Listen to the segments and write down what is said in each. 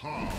Huh.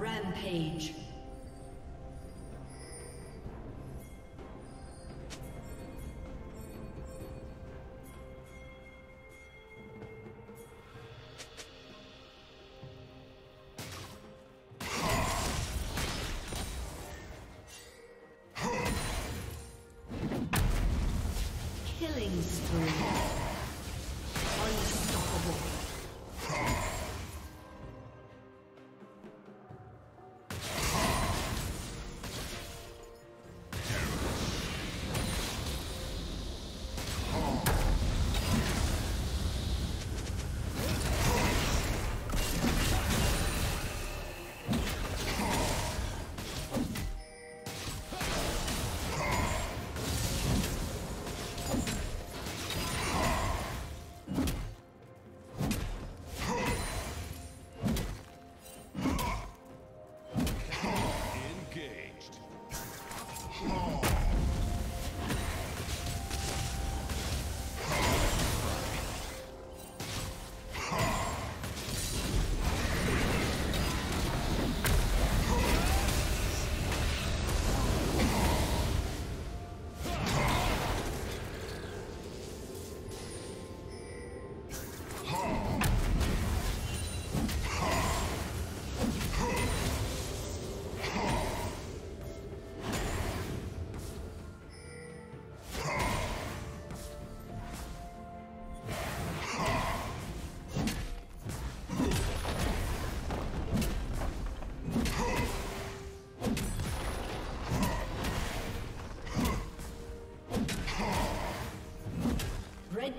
Rampage.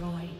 destroyed.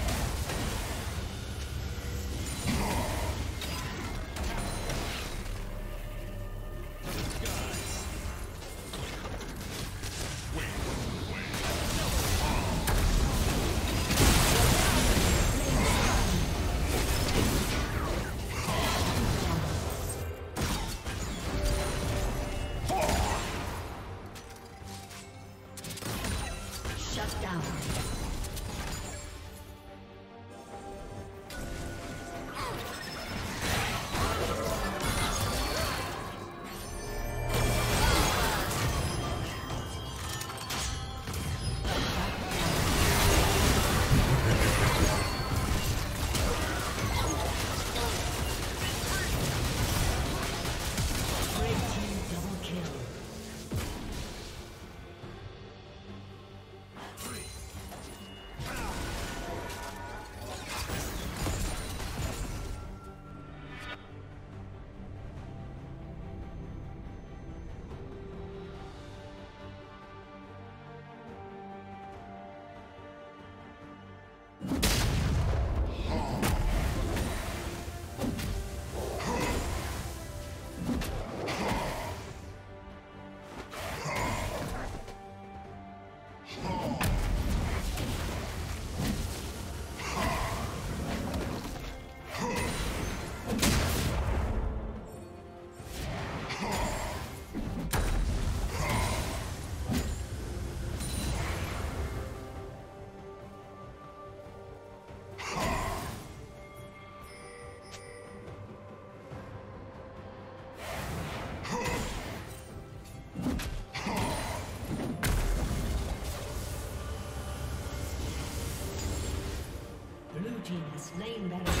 Slain Baron.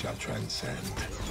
Shall transcend.